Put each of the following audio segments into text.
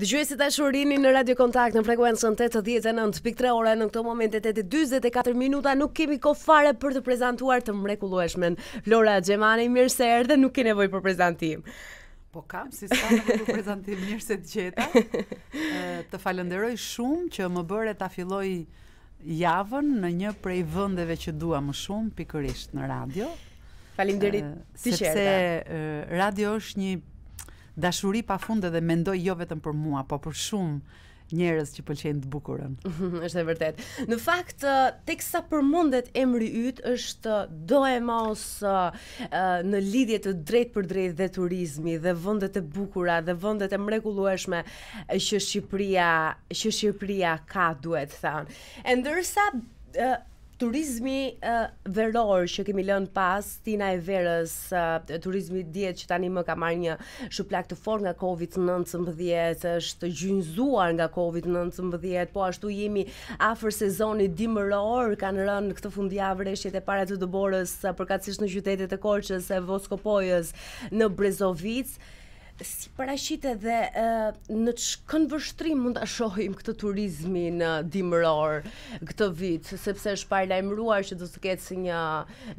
Dëgjues të dashur rrini në Radio Kontakt në frekuencën 89.3 ora në këto momente 8:44 minuta nuk kemi kohë fare për të prezantuar të mrekullueshmen Flora Xhemani mirë se erdhe nuk ke nevojë për prezantim. Po kam si s'kam për prezantim mirë se të gjeta. të falënderoj shumë që më bëre ta filloj javën në një prej vendeve që dua më shumë pikërisht në radio. Faleminderit. Sepse radio është një Dashuri pa fund edhe mendoj jo vetëm për mua, po për shumë njerëz që pëlqejnë të bukurën. është e vërtetë. Në fakt, teksa përmendet emri yt, është doemos në lidhje të drejtpërdrejtë dhe turizmi dhe vendet e bukura dhe vendet e mrekullueshme që Shqipëria, që Shqipëria ka, duhet thënë. E ndërsa Turizmi veror që kemi lënë pas stina e verës, turizmi dihet që tanimë ka marrë një shuplakë të fortë nga COVID-19, është gjunjëzuar nga COVID-19, po ashtu jemi afër sezonit dimëror, kanë rënë këtë fundjavë reshjet e para të dëborës përkatësisht në qytetet e Korçës, e Voskopojës, në Brezovicë. Si paraqitet dhe në ç'këndvështrim mund ta shohim këtë turizmin dimëror këtë vit, sepse është paralajmëruar që do të ketë si një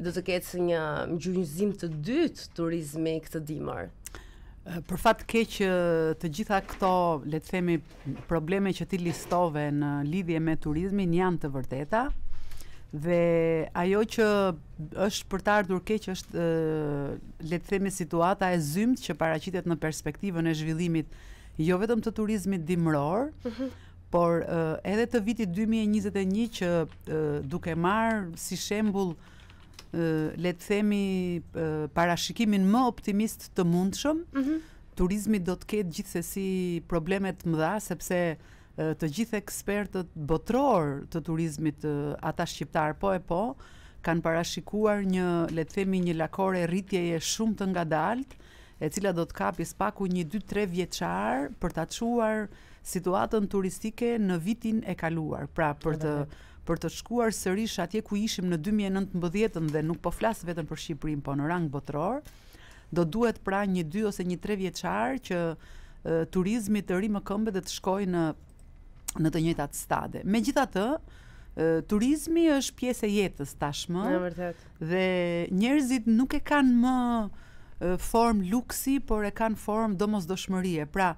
do të ketë si një gjunjëzim të dytë turizmi këtë dimër. Për fat të keq të gjitha këto, le të themi, Probleme që ti listove në lidhje me turizmin janë të vërteta dhe ajo që është për të ardhur keq është le të themi situata e zymtë që paraqitet në perspektivën e zhvillimit jo vetëm të turizmit dimëror, mm -hmm. por edhe të vitit 2021 që duke marrë si shembull le të themi parashikimin më optimist të mundshëm, mm -hmm Turizmi do të ketë gjithsesi probleme të mëdha sepse të gjithë ekspertët botërorë të turizmit, ata shqiptarë po e po, kanë parashikuar një, le të themi, një lakore rritjeje shumë të ngadaltë, e cila do të kapi së paku një 2-3 vjeçar për ta çuar situatën turistike në vitin e kaluar. Pra, për të për të shkuar sërish atje ku ishim në 2019 dhe nuk po flas vetëm për Shqipërinë, po në rang botëror, Do duhet pra një dy ose një tre vjeçar që turizmi të rimëkëmbet dhe të shkojë në në të njëjtat stade. Megjithatë, turizmi është pjesë e jetës tashmë. Është vërtet. Dhe njerëzit nuk e kanë më formë luksi, por e kanë formë domosdoshmërie. Pra,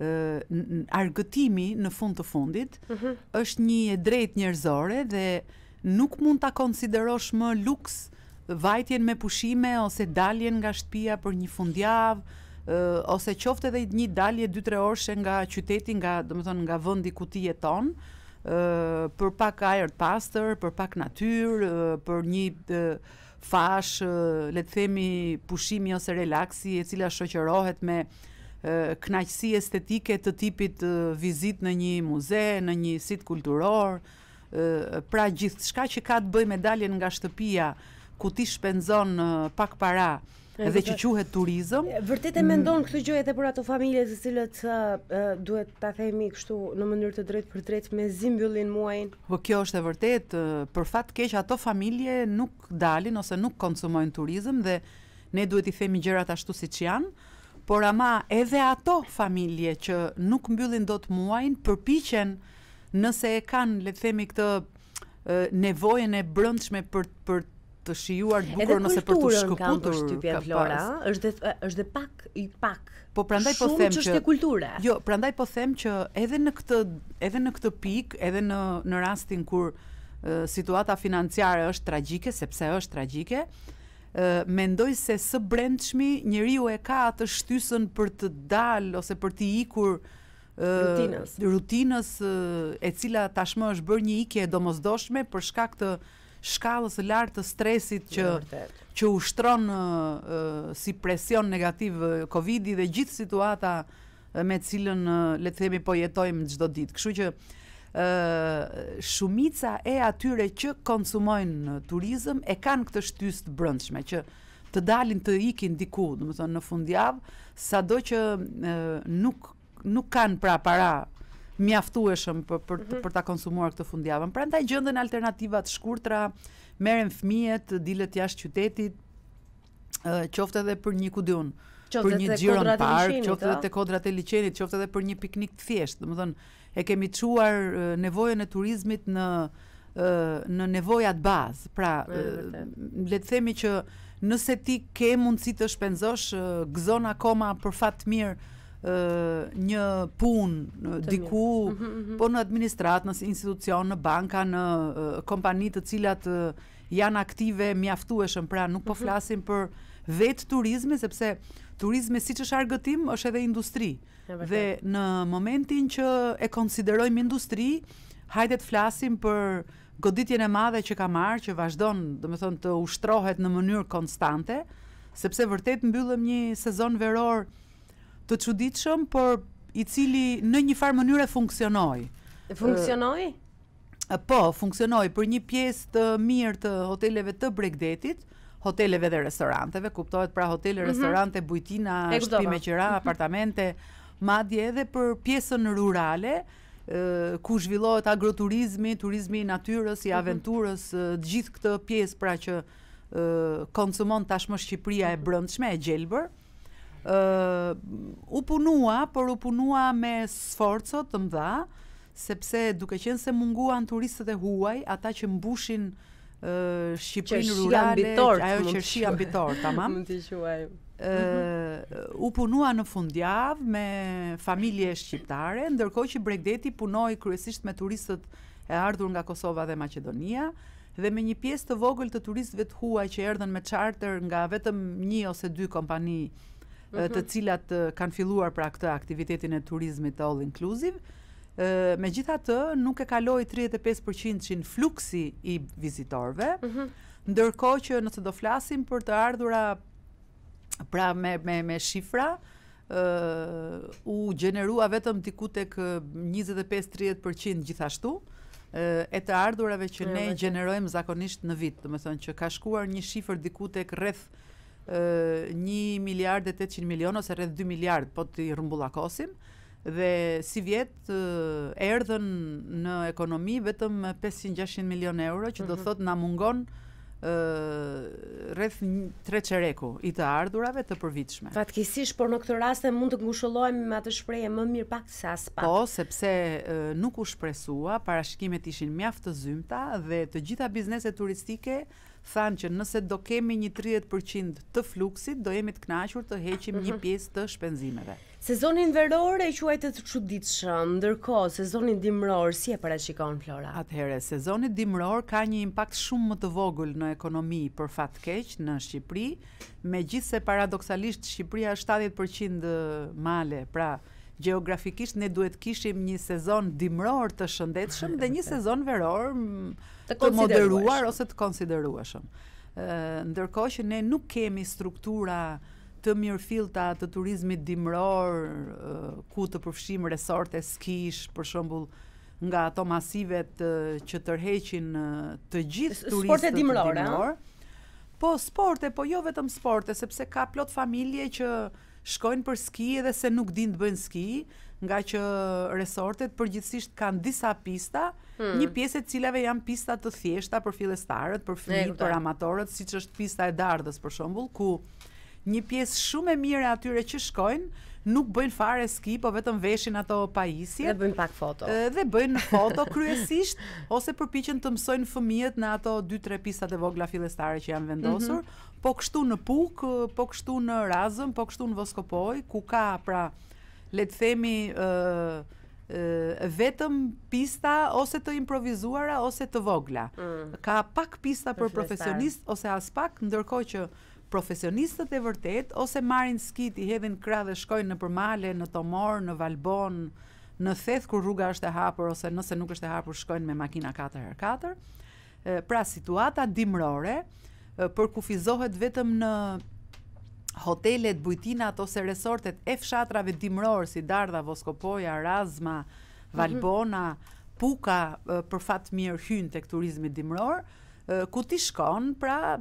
argëtimi në fund të fundit uh mhm. -huh. është një e drejtë njerëzore dhe Nuk mund ta konsiderosh më luks vajtjen me pushime ose daljen nga shtëpia për një fundjavë, ose qoftë edhe një dalje dy tre orëshe nga qyteti, nga, domethënë, nga vendi ku ti jeton, për pak ajër të pastër, për pak natyrë, për një fashë, le të themi, pushimi ose relaksi, e cila shoqërohet me kënaqësi estetike të tipit vizitë në një muze, në një sit kulturor, pra gjithçka që ka të bëjë me daljen nga shtëpia ku ti shpenzon pak para dhe që quhet turizëm. Vërtet e mm. mendon këtë gjë edhe për ato familje të cilët duhet ta themi kështu në mënyrë të drejtpërdrejtë mezi mbyllin muajin. Po kjo është e vërtetë, për fat keq ato familje nuk dalin ose nuk konsumojnë turizëm dhe ne duhet t'i themi gjërat ashtu siç janë. Por ama edhe ato familje që nuk mbyllin dot muajin përpiqen uh, nëse e kanë le të themi këtë nevojën e brendshme për për të shijuar të bukurën ose për të shkëputur nga shtëpia Flora, është dhe është dhe pak i pak. Po prandaj po them që është kulturë. Jo, prandaj po them që edhe në këtë edhe në këtë pikë, edhe në në rastin kur situata financiare është tragjike, sepse është tragjike, mendoj se së brendshmi njeriu e ka atë shtysën për të dalë ose për të ikur rutinës. Rutinës e cila tashmë është bërë një ikje e domosdoshme për shkak të shkallës së lartë të stresit që që ushtron si presion negativ Covidi dhe gjithë situata me të cilën le të themi po jetojmë çdo ditë. Kështu që ë shumica e atyre që konsumojnë turizëm e kanë këtë shtysë të brendshme që të dalin të ikin diku, domethënë në fundjavë, sado që e, nuk nuk kanë pra para mjaftueshëm për për mhm. për ta konsumuar këtë fundjavën. Prandaj gjenden alternativa të shkurtra, merren fëmijët, dilet jashtë qytetit, qoftë edhe për një ku di unë, për një xhiro në park, qoftë edhe te kodrat e liqenit, qoftë edhe për një piknik të thjeshtë. Domethënë, E kemi çuar nevojën e turizmit në në nevojat bazë. Pra, le të themi që nëse ti ke mundësi të shpenzosh, gëzon akoma për fat të mirë një punë diku, mm -hmm, mm -hmm. po në administratë, në institucion, në banka, në kompani të cilat janë aktive mjaftueshëm, pra nuk po mhm. flasim për vetë turizmin sepse turizmi siç është argëtim është edhe industri. Dhe në momentin që e konsiderojmë industri, hajde të flasim për goditjen e madhe që ka marrë, që vazhdon, domethënë të ushtrohet në mënyrë konstante, sepse vërtet mbyllëm një sezon veror të çuditshëm, por i cili në një farë mënyre funksionoi. Funksionoi? Po, funksionoi për një pjesë të mirë të hoteleve të bregdetit, hoteleve dhe restoranteve, kuptohet pra hotele, mm -hmm. restorante, bujtina, shtëpi me qira, mhm. apartamente, madje edhe për pjesën rurale, ku zhvillohet agroturizmi, turizmi i natyrës, i mhm. aventurës, të gjithë këtë pjesë pra që konsumon tashmë Shqipëria e mhm. brëndshme, e gjelbër, u punua, por u punua me sforco të mdha, Sepse duke qenë se munguan turistët e huaj, ata që mbushin Shqipërinë rurale, ajo qershia mbi tort, tamam. Mund t'i quajmë. Ëh, u punua në fundjavë me familje shqiptare, ndërkohë që bregdeti punoi kryesisht me turistët e ardhur nga Kosova dhe Maqedonia dhe me një pjesë të vogël të turistëve të huaj që erdhën me charter nga vetëm një ose dy kompani të mhm. cilat kanë filluar pra këtë aktivitetin e turizmit all inclusive. Ë megjithatë nuk e kaloi 35%-shin fluksi i vizitorëve. Mm -hmm. Ndërkohë që nëse do flasim për të ardhura pra me me me shifra, ë u gjenerua vetëm diku tek 25-30% gjithashtu e të ardhurave që ne gjenerojmë zakonisht në vit, domethënë që ka shkuar një shifër diku tek rreth një miliard e 800 milion ose rreth 2 miliard po t'i rrumbullakosim dhe sivjet erdhën në ekonomi vetëm 500-600 milion euro që do mhm. thotë na mungon rreth tre çereku i të ardhurave të përvitshme. Fatkeqësisht, por në këtë rast ne mund të ngushëllohemi me atë shprehje më mirë pak se aspak. Po, sepse e, nuk u shpresua, parashikimet ishin mjaft të zymta dhe të gjitha bizneset turistike thanë që nëse do kemi një 30 për qind të fluksit, do jemi të kënaqur të heqim një mhm. pjesë të shpenzimeve. Sezonin veror e quajtët të çuditshëm, ndërkohë sezonin dimror si e parashikon Flora? Atëherë, sezoni dimror ka një impakt shumë më të vogël në ekonomi për fat keq në Shqipëri, megjithëse paradoksalisht Shqipëria është 70% male, pra gjeografikisht ne duhet kishim një sezon dimror të shëndetshëm dhe një sezon veror të, të moderuar ose të konsiderueshëm. Ndërkohë që ne nuk kemi struktura të mirëfillta të turizmit dimror ku të përfshijmë resorte skish, për shembull, nga ato masive që tërheqin të gjithë turistët dimrorë. Po sporte, po jo vetëm sporte, sepse ka plot familje që shkojnë për ski edhe se nuk dinë të bëjnë ski, ngaqë resortet përgjithësisht kanë disa pista, hmm. një pjesë e të cilave janë pista të thjeshta për fillestarët, për fëmijët, për amatorët, siç është pista e Dardhës për shembull, ku një pjesë shumë e mirë e atyre që shkojnë, nuk bëjnë fare ski, po vetëm veshin ato pajisje. Dhe bëjnë pak foto. Dhe bëjnë foto kryesisht, ose përpiqen të mësojnë fëmijët në ato 2-3 pistat e vogla fillestare që janë vendosur, mm -hmm. Po kështu në Pukë, po kështu në Razëm, po kështu në Voskopojë, ku ka, pra, le të themi, ë ë vetëm pista ose të improvizuara ose të vogla. Mm. Ka pak pista për, për profesionistë ose aspak, ndërkohë që profesionistët e vërtetë ose marrin skitë i hedhin krah dhe shkojnë nëpër male, në Tomor, në Valbonë, në Theth kur rruga është e hapur ose nëse nuk është e hapur shkojnë me makina 4x4. Pra situata dimërore përkufizohet vetëm në hotelet, bujtinat ose resortet e fshatrave dimëror si Dardha, Voskopoja, Razma, mhm. Valbona, mm -hmm. Puka për fat mirë hyn tek turizmi dimëror, ku ti shkon, pra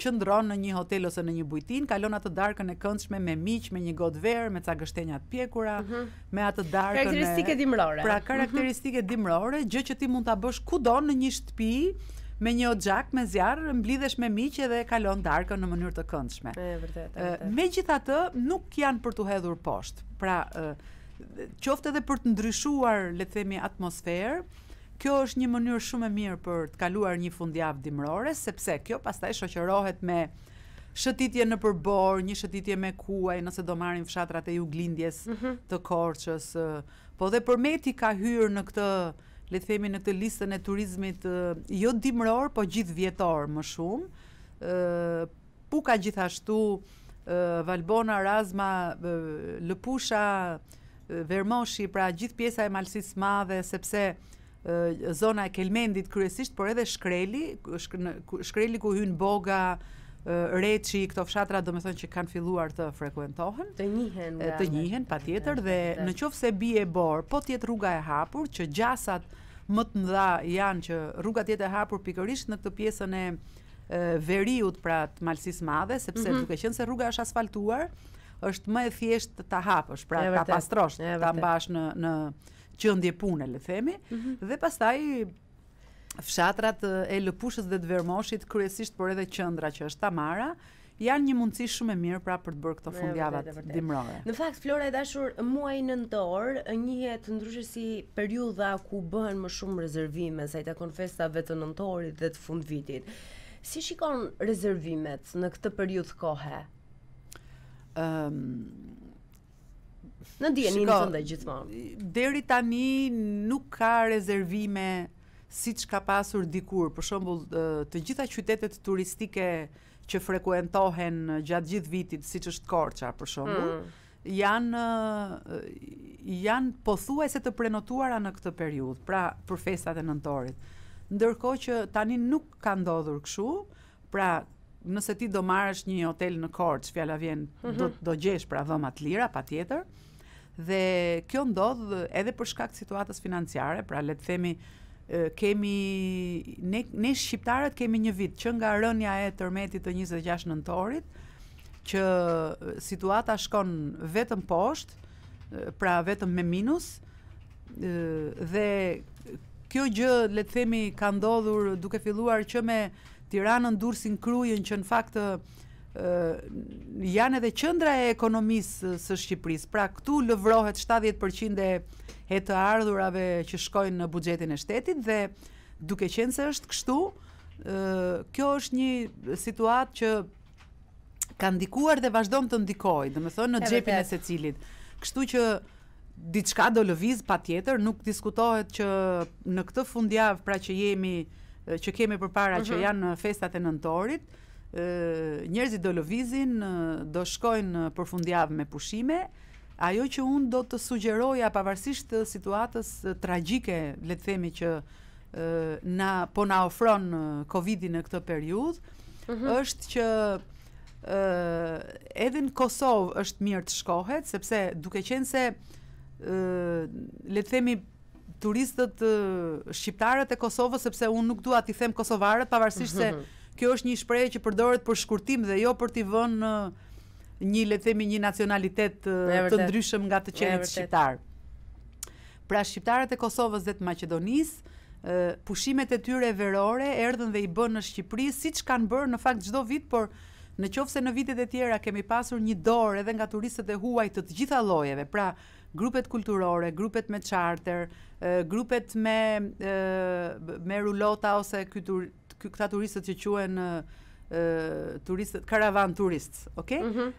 qëndron në një hotel ose në një bujtinë, kalon atë darkën e këndshme me miq, me një gotë verë, me ca gështenja të pjekura, mm -hmm. me atë darkën karakteristike dimrore. Pra mhm. karakteristike mm -hmm. dimrore, gjë që ti mund ta bësh kudo në një shtëpi me një oxhak me zjarr, mblidhesh me miq edhe kalon darkën në mënyrë të këndshme. Është vërtet. Ë megjithatë nuk janë për t'u hedhur poshtë. Pra ë qoftë edhe për të ndryshuar, le të themi, atmosferë, kjo është një mënyrë shumë e mirë për të kaluar një fundjavë dimrore, sepse kjo pastaj shoqërohet me ë shëtitje nëpër borë, një shëtitje me kuaj, nëse do marrin fshatrat e juglindjes, të Korçës. Po dhe Përmeti ka hyrë në këtë, le të themi në këtë listën e turizmit jo dimëror, po gjithëvjetor më shumë. Puka gjithashtu, Valbona, Razma, Lëpusha, Vermoshi, pra gjithë pjesa e Malësisë së Madhe, sepse zona e Kelmendit kryesisht, por edhe Shkreli, Shkreli ku hyn Boga, Reçi, këto fshatra domethënë që kanë filluar të frekuentohen. Të njihen. Të njihen, patjetër, dhe në qoftë se bie borë, po të jetë rruga e hapur, që gjasat më të mëdha janë që rruga të jetë e hapur pikërisht në këtë pjesën e veriut pra të Malësisë Madhe, sepse mhm. duke qenë se rruga është asfaltuar, është më e thjeshtë ta hapësh, pra ta pastrosh, ta mbash në, në qendje pune, le të themi, mm -hmm. dhe pastaj fshatrat e Lëpushës dhe të Vermoshit, kryesisht por edhe qendra që është Tamara, janë një mundësi shumë e mirë pra për të bërë këto fundjava dimrore. Në fakt Flora e dashur muaji nëntor njihet ndryshe si periudha ku bëhen më shumë rezervime sa i takon festave të nëntorit dhe të fundvitit. Si shikon rezervimet në këtë periudhë kohe? Ëm ehm, um, Në dijeninë Shiko, tënde gjithmonë. Deri tani nuk ka rezervime siç ka pasur dikur. Për shembull, të gjitha qytetet turistike që frekuentohen gjatë gjithë vitit, siç është Korça, për shembull, mm janë janë pothuajse të prenotuara në këtë periudhë, pra për festat e nëntorit. Ndërkohë që tani nuk ka ndodhur kështu, Pra, nëse ti do marrësh një hotel në Korçë, fjala vjen, mm -hmm. do mhm. do gjesh pra dhoma të lira patjetër. Dhe kjo ndodh edhe për shkak të situatës financiare, pra le të themi kemi ne ne shqiptarët kemi një vit që nga rënia e tërmetit të 26 nëntorit që situata shkon vetëm poshtë, pra vetëm me minus dhe kjo gjë le të themi ka ndodhur duke filluar që me Tiranën, Durrësin, Krujën që në fakt ë janë edhe qendra e ekonomisë së Shqipërisë. Pra këtu lëvrohet 70% e e të ardhurave që shkojnë në buxhetin e shtetit dhe duke qenë se është kështu, ë kjo është një situatë që ka ndikuar dhe vazhdon të ndikojë, domethënë në xhepin e secilit. Kështu që diçka do lëvizë patjetër, nuk diskutohet që në këtë fundjavë pra që jemi që kemi përpara mm -hmm. që mhm. janë festat e nëntorit, njerëzit do lëvizin, do shkojnë për fundjavë me pushime. Ajo që unë do të sugjeroja pavarësisht situatës tragjike, le të themi që na po na ofron Covidi në këtë periudhë, mm -hmm. është që uh, edhe në Kosovë është mirë të shkohet, sepse duke qenë se uh, le të themi turistët uh, shqiptarët e Kosovës sepse unë nuk dua t'i them kosovarët pavarësisht se mhm. kjo është një shprehje që përdoret për shkurtim dhe jo për t'i vënë një uh, një le të themi një nacionalitet uh, të ndryshëm nga të qenit shqiptar. Pra shqiptarët e Kosovës dhe të Maqedonisë, pushimet e tyre verore erdhën dhe i bënë në Shqipëri, siç kanë bërë në fakt çdo vit, por në qoftë se në vitet e tjera kemi pasur një dorë edhe nga turistët e huaj të të gjitha llojeve, pra grupet kulturore, grupet me charter, grupet me me rulota ose ky ky këta turistët që quhen ë turistët karavan turist, ok? Mm -hmm.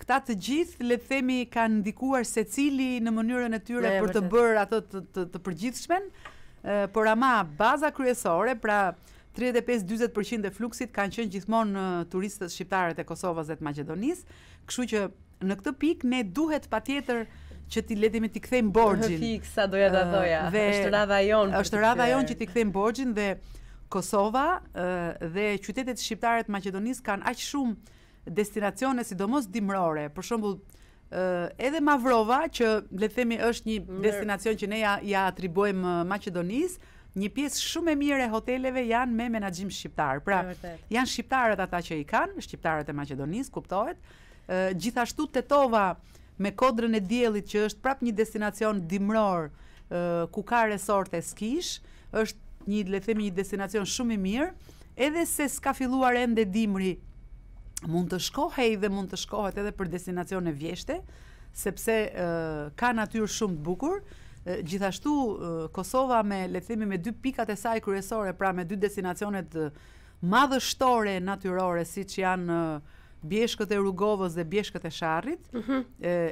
këta të gjithë le të themi kanë ndikuar secili në mënyrën e tyre për të bërë atë të, të, të përgjithshmen, por ama baza kryesore, pra 35-40% e fluksit kanë qenë gjithmonë turistët shqiptarët e Kosovës dhe të Maqedonisë, Kështu që në këtë pikë ne duhet patjetër që t'i le të themi t'i kthejmë borxhin. Fiks sa doja ta thoja. Dhe është radha jonë. Është radha jonë që t'i kthejmë borxhin dhe Kosova dhe qytetet shqiptare të Maqedonisë kanë aq shumë destinacione sidomos dimrore. Për shembull, edhe Mavrova që le të themi është një destinacion që ne ia ia atribuojmë Maqedonisë, një pjesë shumë e mirë e hoteleve janë me menaxhim shqiptar. Pra, janë shqiptarët ata që i kanë, shqiptarët e Maqedonisë, kuptohet. Gjithashtu Tetova me Kodrën e Diellit që është prap një destinacion dimror ku ka resorte skish, është një le të themi një destinacion shumë i mirë, edhe se s'ka filluar ende dimri mund të shkohej dhe mund të shkohet edhe për destinacione vjeshte, sepse ka natyrë shumë të bukur, gjithashtu Kosova me le të themi me dy pikat e saj kryesore, pra me dy destinacionet madhështore natyrore siç janë Bjeshkët e Rugovës dhe Bjeshkët e Sharrit, mm -hmm.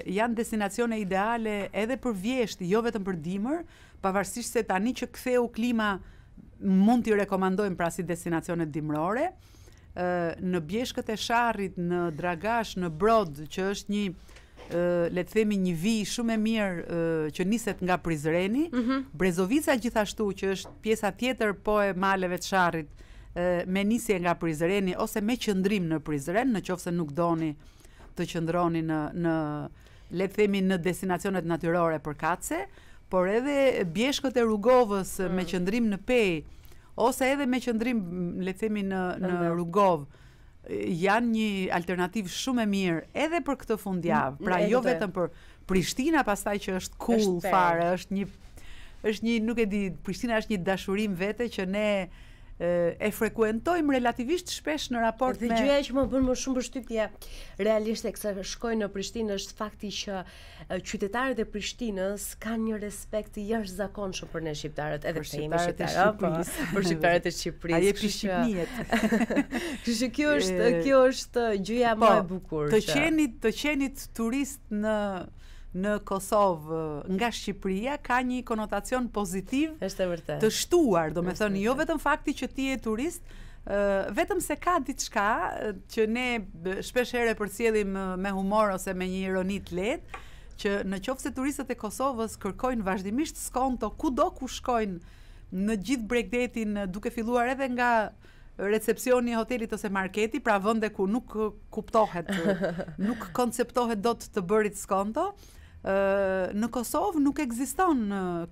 janë destinacione ideale edhe për vjeshtë, jo vetëm për dimër, pavarësisht se tani që ktheu klima mund t'i rekomandojmë pra si destinacione dimrore, në Bjeshkët e Sharrit në Dragash në Brod që është një le të themi një vijë shumë e mirë që niset nga Prizreni, mm -hmm. Brezovica gjithashtu që është pjesa tjetër po e maleve të Sharrit me nisje nga Prizreni ose me qëndrim në Prizren, në qoftë se nuk doni të qëndroni në në le të themi në destinacionet natyrore përkatëse, por edhe bjeshkët e Rugovës mm. me qëndrim në Pejë ose edhe me qëndrim le të themi në në Rugovë janë një alternativë shumë e mirë edhe për këtë fundjavë. Pra jo vetëm për Prishtina pastaj që është cool fare, është një është një nuk e di, Prishtina është një dashuri më vete që ne e frekuentojmë relativisht shpesh në raport me Dhe gjëja që më bën më shumë përshtypje realisht teksa shkoj në Prishtinë është fakti që qytetarët e Prishtinës kanë një respekt të jashtëzakonshëm për ne shqiptarët, edhe pse jemi shqiptarë, po, për shqiptarët e Shqipërisë. A je prej Shqipniet. Kështu që kjo është kjo është gjëja më po, e bukur. Të qenit, të qenit turist në në Kosovë nga Shqipëria ka një konotacion pozitiv është e vërtetë të shtuar domethënë jo vetëm fakti që ti je turist vetëm se ka diçka që ne shpesh herë e përcjellim me humor ose me një ironi të lehtë që në qoftë se turistët e Kosovës kërkojnë vazhdimisht skonto kudo ku shkojnë në gjithë bregdetin duke filluar edhe nga recepsioni i hotelit ose marketi, pra vende ku nuk kuptohet, nuk konceptohet dot të bërit skonto, në Kosovë nuk ekziston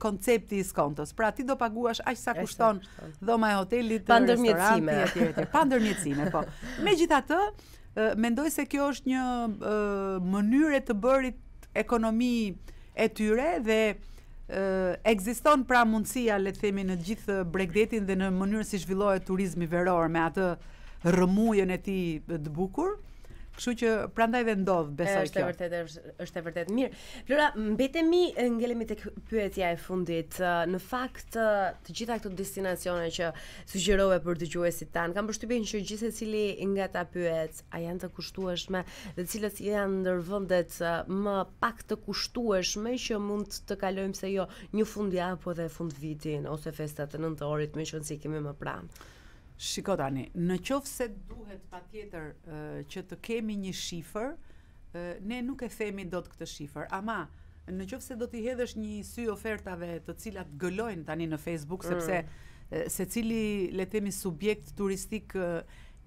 koncepti i skontos. Pra ti do paguash aq sa kushton dhoma e hotelit, pa ndërmjetësime, pa ndërmjetësime, po. Megjithatë, Mendoj se kjo është një mënyrë e të bërit ekonomi e tyre dhe ekziston pra mundësia le të themi në gjithë bregdetin dhe në mënyrën si zhvillohet turizmi veror me atë rrëmujën e tij të bukur. Kështu që prandaj dhe ndodh besoj kjo. Është e vërtetë, është, është e vërtetë. Mirë. Flora, mbetemi ngelemi tek pyetja e fundit. Në fakt, të gjitha këto destinacione që sugjerove për dëgjuesit tanë. Kam përshtypjen që gjithsecili nga ta pyet a janë të kushtueshme dhe cilat janë ndër vendet më pak të kushtueshme që mund të kalojmë pse jo një fundjavë apo dhe fundvitin ose festat e nëntorit, meqënëse i kemi më pranë. Shiko tani, në qoftë se duhet patjetër që të kemi një shifër, Ne nuk e themi dot këtë shifër, ama në qoftë se do t'i hedhësh një sy ofertave të cilat gëlojnë tani në Facebook, mm. sepse secili le të themi subjekt turistik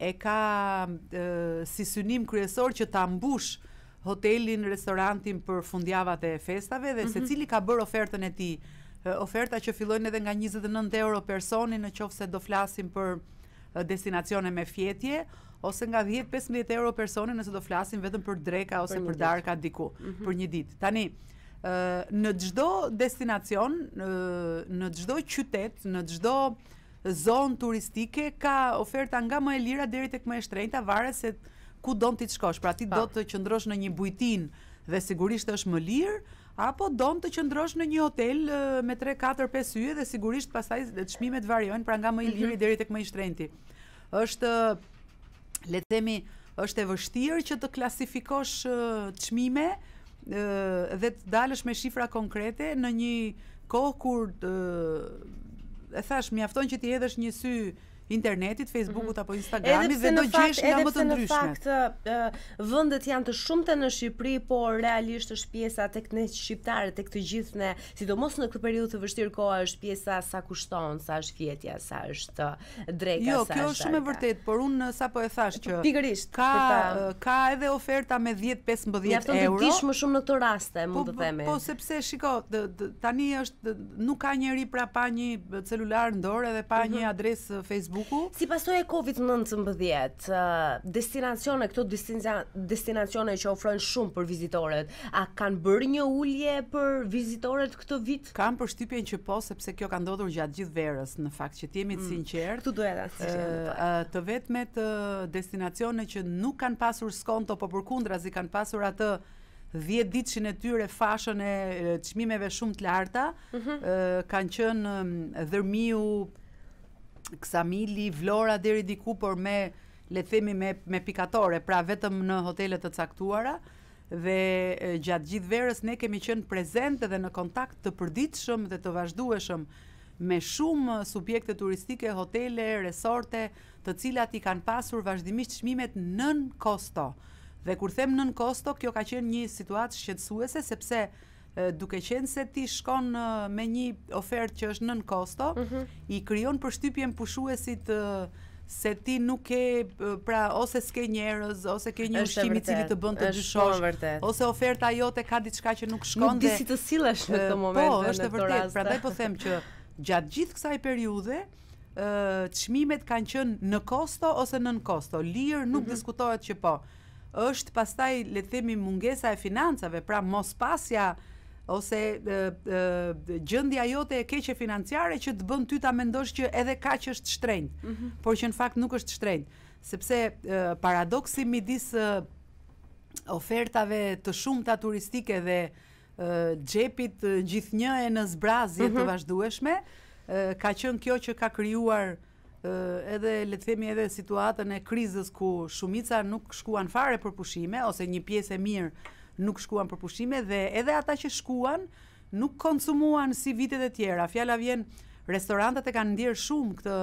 e ka e, si synim kryesor që ta mbushë hotelin, restorantin për fundjavat e festave dhe mm -hmm. secili ka bërë ofertën e tij. Oferta që fillojnë edhe nga 29 euro personi në qoftë se do flasim për destinacione me fjetje ose nga 10-15 euro personi nëse do flasim vetëm për dreka ose për, për darka diku mhm. për një ditë. Tani në çdo destinacion, në çdo qytet, në çdo zonë turistike ka oferta nga më e lira deri tek më e shtrenjta, varet se ku don ti të shkosh. Pra ti do të qëndrosh në një bujtinë dhe sigurisht është më lirë, Apo don të qëndrosh në një hotel me tre katër pesë yje dhe sigurisht pastaj çmimet variojnë, pra nga më i liri mhm. deri tek më i shtrenjti. Është le të themi është e vështirë që të klasifikosh çmime dhe të dalësh me shifra konkrete në një kohë kur e thashë mjafton që t'i hedhësh një sy internetit, Facebookut mm -hmm. apo Instagramit dhe do gjesh nga më të ndryshme. Edhe pse në fakt vendet janë të shumta në Shqipëri, por realisht është pjesa tek ne shqiptarët, tek të gjithë ne, sidomos në këtë periudhë të vështirë koha është pjesa sa kushton, sa është fjetja, sa është dreka, jo, sa është. Jo, kjo është shumë e vërtetë, por unë sapo e thash që pikërisht ka... ka edhe oferta me 10-15 euro. Ia të dish më shumë në këto raste, mund po, të themi. Po, po sepse shiko, tani është Nuk ka njeri pra pa një celular në dorë edhe pa një mhm. adresë Facebooku. Si pasojë e COVID-19, destinacione, këto destinacione që ofrojnë shumë për vizitorët, a kanë bërë një ulje për vizitorët këtë vit? Kam përshtypjen që po, sepse kjo ka ndodhur gjatë gjithë verës, në fakt që të jemi të mm. sinqerë. Këtu duhet atë sinqerë. Të vetmet destinacione që nuk kanë pasur skonto, po përkundrazi kanë pasur atë 10 ditëshin e tyre fashën e çmimeve shumë të larta, mm -hmm. kanë qenë Dhërmiu, Ksamili, Vlora deri diku, por me le të themi me me pikatore, pra vetëm në hotele të caktuara dhe gjatë gjithë verës ne kemi qenë prezente dhe në kontakt të përditshëm dhe të vazhdueshëm me shumë subjekte turistike, hotele, resorte, të cilat i kanë pasur vazhdimisht çmimet nën kosto. Dhe kur them nën kosto, kjo ka qenë një situatë shqetësuese sepse duke qenë se ti shkon me një ofertë që është nën kosto, mm -hmm. i krijon përshtypjen pushuesit se ti nuk ke pra ose s'ke njerëz ose ke një ushqim i cili të bën të dyshosh ose oferta jote ka diçka që nuk shkon dhe nuk di si të sillesh në këtë po, moment po është e vërtetë prandaj po them që gjatë gjithë kësaj periudhe çmimet kanë qenë në kosto ose nën kosto. Lirë nuk mm -hmm. diskutohet që po. Është pastaj le të themi mungesa e financave, pra mos pasja ose e, e, gjendja jote e keqe financiare që të bën ty ta mendosh që edhe kaq është shtrenjtë, mm -hmm. por që në fakt nuk është shtrenjtë, sepse e, paradoksi midis e, ofertave të shumta turistike dhe xhepit gjithnjë e në zbrazje të mhm. vazhdueshme, ka qenë kjo që ka krijuar edhe le të themi edhe situatën e krizës ku shumica nuk shkuan fare për pushime ose një pjesë e mirë nuk shkuan për pushime dhe edhe ata që shkuan nuk konsumuan si vitet e tjera. Fjala vjen restorantet e kanë ndier shumë këtë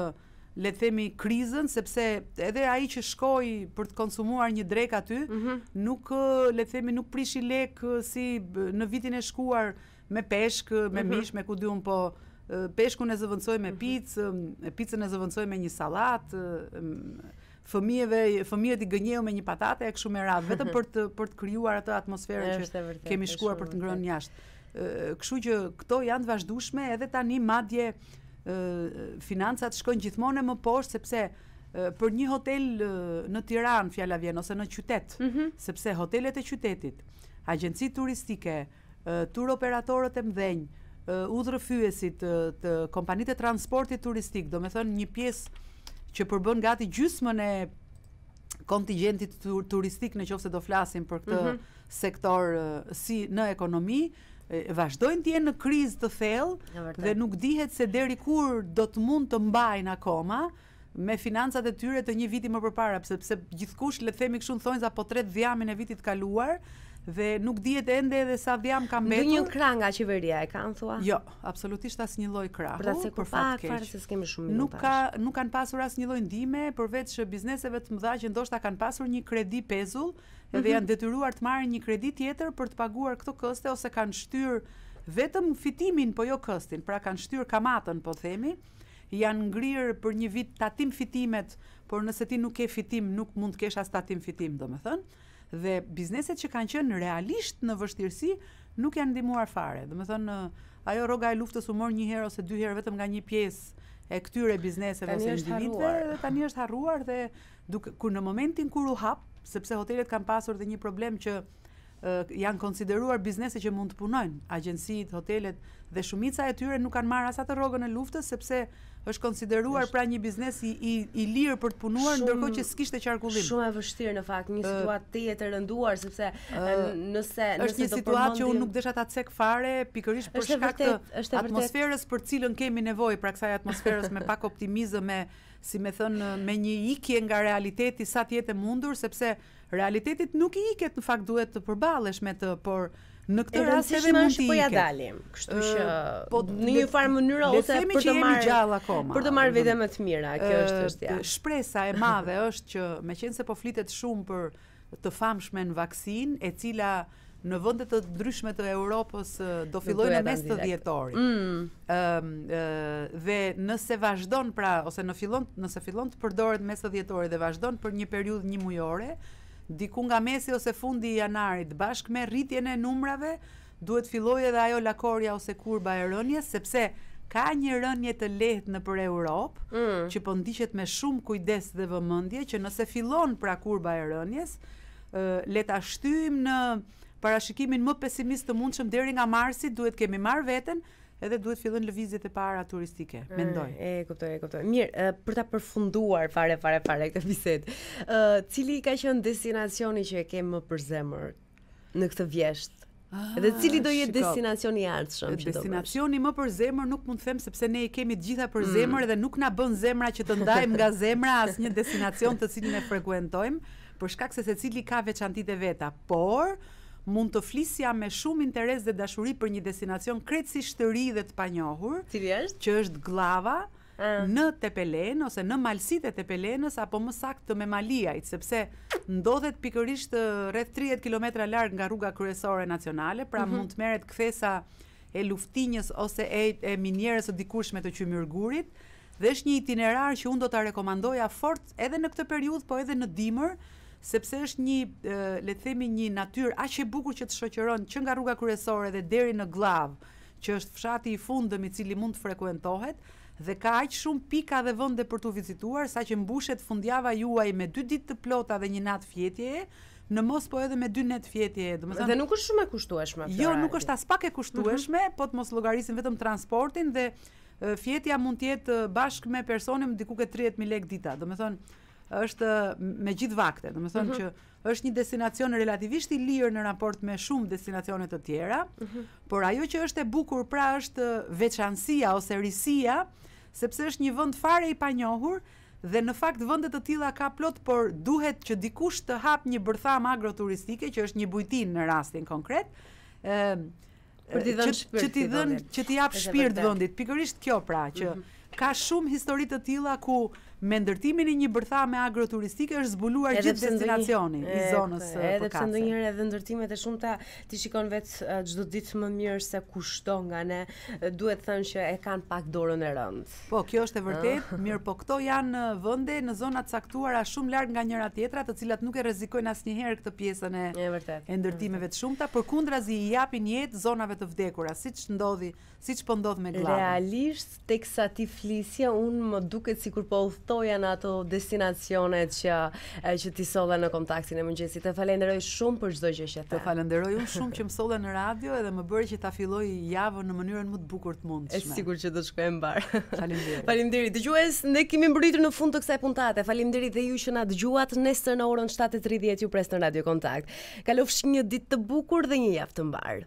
le të themi krizën sepse edhe ai që shkoi për të konsumuar një drekë aty mm -hmm. nuk le të themi nuk prishi lek si në vitin e shkuar me peshk, me mm -hmm. mish, me ku di unë, po peshkun e zëvendësoi me mhm. picë, picën e zëvendësoi me një sallatë, fëmijëve, fëmijët i gënjeu me një patate e kështu me radhë, vetëm për të për të krijuar atë atmosferën që kemi shkuar për të ngrënë jashtë. Kështu që këto janë të vazhdueshme edhe tani madje financat shkojnë gjithmonë më poshtë sepse për një hotel në Tiranë fjala vjen ose në qytet, mm -hmm. sepse hotelet e qytetit, agjenci turistike, tur operatorët e mëdhenj, udhërrëfyesit të kompanitë e transportit turistik, domethënë një pjesë që përbën gati gjysmën e kontigjentit turistik në qofë se do flasim për këtë mm -hmm. sektor si në ekonomi, vazhdojnë të jenë në krizë të thellë dhe nuk dihet se deri kur do të mund të mbajnë akoma me financat e tyre të një viti më përpara, sepse gjithkush le të themi kështu tashmë po tret dhjamin e vitit të kaluar dhe nuk dihet ende edhe sa dhjam ka mbetur. Ndonjë krah nga qeveria e kanë thua? Jo, absolutisht asnjë lloj krahu pra, se për fat keq. Fare se s'kemi shumë minuta. Nuk ka nuk kanë pasur asnjë lloj ndihme përveç bizneseve të mëdha që ndoshta kanë pasur një kredi pezull edhe mm -hmm. janë detyruar të marrin një kredi tjetër për të paguar këto këste ose kanë shtyr vetëm fitimin po jo këstin, pra kanë shtyr kamatën po themi janë ngrirë për një vit tatim fitimet, por nëse ti nuk ke fitim, nuk mund të kesh as tatim fitim, domethënë. Dhe bizneset që kanë qenë realisht në vështirësi nuk janë ndihmuar fare. Domethënë ajo rroga e luftës u mor një herë ose dy herë vetëm nga një pjesë e këtyre bizneseve ose individëve dhe tani është harruar dhe duke kur në momentin kur u hap, sepse hotelet kanë pasur dhe një problem që janë konsideruar biznese që mund të punojnë, agjencitë, hotelet dhe shumica e tyre nuk kanë marrë as atë rrogën e luftës sepse Është konsideruar pra një biznes i i i lirë për të punuar Shumë- ndërkohë që s'kishte qarkullim. Shumë e vështirë në fakt, një situatë tejet e rënduar sepse ë, nëse Është nëse një do situatë që unë përmendim- nuk desha ta cek fare, pikërisht për shkak Është e vërtetë, është e vërtetë. të atmosferës për të cilën kemi nevojë, pra kësaj atmosferës me pak optimizëm, me si me thënë me një ikje nga realiteti sa të jetë e mundur, sepse Realitetit nuk i iket në fakt duhet të përballesh me të, por në këtë rast edhe mund të po ja dalim, kështu që po në një farë mënyrë ose për të marrë gjallë akoma. Për të marrë vite më të mira, kjo është çështja. Shpresa e madhe është që meqense po flitet shumë për të famshmen vaksinë, e cila në vende të ndryshme të Europës do fillojë në mes të dhjetorit. Mm. Ëm dhe nëse vazhdon pra ose në fillon nëse fillon të përdoret mes të dhjetorit dhe vazhdon për një periudhë një mujore, diku nga mesi ose fundi i janarit bashkë me rritjen e numrave duhet fillojë edhe ajo lakorja ose kurba e rënies sepse ka një rënje të lehtë nëpër Europë, mm. që po ndiqet me shumë kujdes dhe vëmendje që nëse fillon pra kurba e rënies, Le ta shtyjmë në parashikimin më pesimist të mundshëm deri nga marsi duhet kemi marrë veten edhe duhet fillojnë lëvizjet e para turistike, mm, mendoj. E kuptoj, e kuptoj. Mirë, për ta përfunduar fare fare fare këtë bisedë. Ë, cili ka qenë destinacioni që e ke më për zemër në këtë vjeshtë? Ah, dhe cili do jetë destinacioni i ardhshëm? Destinacioni më për zemër nuk mund të them sepse ne i kemi të gjitha për mm. zemër dhe nuk na bën zemra që të ndajmë nga zemra asnjë destinacion të cilin e frekuentojmë, për shkak se secili ka veçantitë e veta, por mund të flisja me shumë interes dhe dashuri për një destinacion krejtësisht të ri dhe të panjohur, cili është që është Gllava, në Tepelenë ose në malësitë e Tepelenës apo më saktë të Memaliajt, sepse ndodhet pikërisht rreth 30 kilometra larg nga rruga kryesore nacionale, pra mm -hmm. mund të merret kthesa e Luftinjës ose e, e minierës së dikurshme të qymyrgurit dhe është një itinerar që unë do ta rekomandoja fort edhe në këtë periudhë, po edhe në dimër, sepse është një le të themi një natyrë aq e bukur që të shoqëron që nga rruga kryesore dhe deri në Gllavë, që është fshati i fundëm i cili mund të frekuentohet dhe ka aq shumë pika dhe vende për t'u vizituar saqë mbushet fundjava juaj me dy ditë të plota dhe një natë fjetjeje, në mos po edhe me dy net fjetjeje, domethënë Dhe nuk është shumë e kushtueshme kjo. Jo, nuk është aspak e kushtueshme, mm -hmm. po të mos llogarisim vetëm transportin dhe fjetja mund të jetë bashkë me personin diku te 30000 lekë dita, domethënë është me gjithë vakte, domethënë mm -hmm. që Është një destinacion relativisht i lirë në raport me shumë destinacione të tjera, por ajo që është e bukur pra është veçanësia ose risia, sepse është një vend fare i panjohur dhe në fakt vende të tilla ka plot, por duhet që dikush të hapë një bërthamë agroturistike, që është një bujtinë në rastin konkret, ë për t'i dhënë shpirt që t'i dhën që t'i jap shpirt vendit pikërisht kjo pra që mhm. ka shumë histori të tilla ku me ndërtimin e një bërthame agroturistike është zbuluar gjithë destinacioni i zonës së Edhe pse ndonjëherë edhe ndërtimet e shumta ti shikon vetë çdo ditë më mirë se kushdo nga ne duhet thënë që e kanë pak dorën e rëndë. Po, kjo është e vërtetë, ah. mirëpo këto janë vende në zona të caktuara shumë larg nga njëra tjetra, të cilat nuk e rrezikojnë asnjëherë këtë pjesën e, e, vërtetë, e ndërtimeve të shumta, përkundrazi i japin jetë zonave të vdekura, siç ndodhi, siç po ndodh po me Gllavën. Realisht, teksa ti flisje, unë më duket sikur po udhëtoja në ato destinacionet që e, që ti solle në kontaktin e mëngjesit. Të falenderoj shumë për çdo gjë që the. Të falenderoj unë shumë që më solle në radio edhe më bëre që ta filloj javën në mënyrën më të bukur të mundshme. Është e sigurt që do të shkojë mbarë. Faleminderit. Faleminderit. Dëgjues, ne kemi mbërritur në fund të kësaj puntate. Faleminderit dhe ju që na dëgjuat nesër në orën 7:30 ju pres në Radio Kontakt. Kalofshi një ditë të bukur dhe një javë të mbarë.